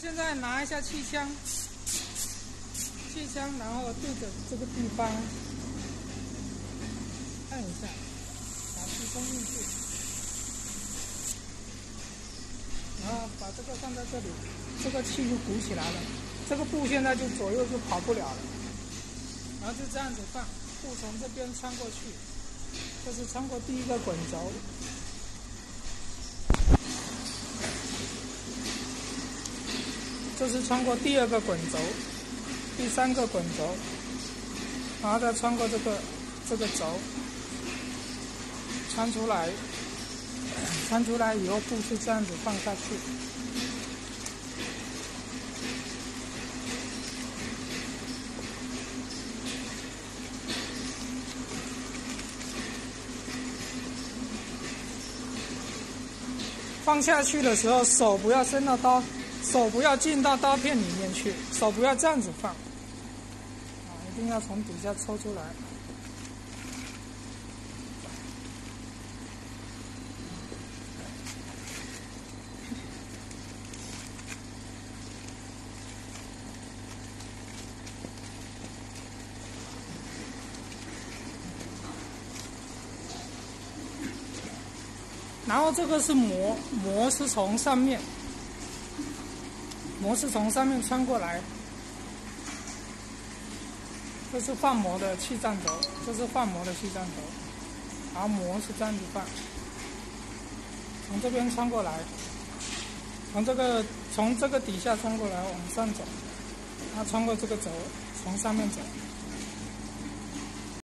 现在拿一下气枪，气枪，然后对着这个地方按一下，把气封进去，然后把这个放在这里，这个气就鼓起来了，这个布现在就左右就跑不了了，然后就这样子放，布从这边穿过去，这是穿过第一个滚轴。这是穿过第二个滚轴，第三个滚轴，然后再穿过这个这个轴，穿出来，穿出来以后布是这样子放下去，放下去的时候手不要伸到刀。手不要进到刀片里面去，手不要这样子放，啊，一定要从底下抽出来。然后这个是膜，膜是从上面。膜是从上面穿过来，这是放膜的气站头，这是放膜的气站头，然后膜是这样子放，从这边穿过来，从这个从这个底下穿过来往上走，它穿过这个轴，从上面走。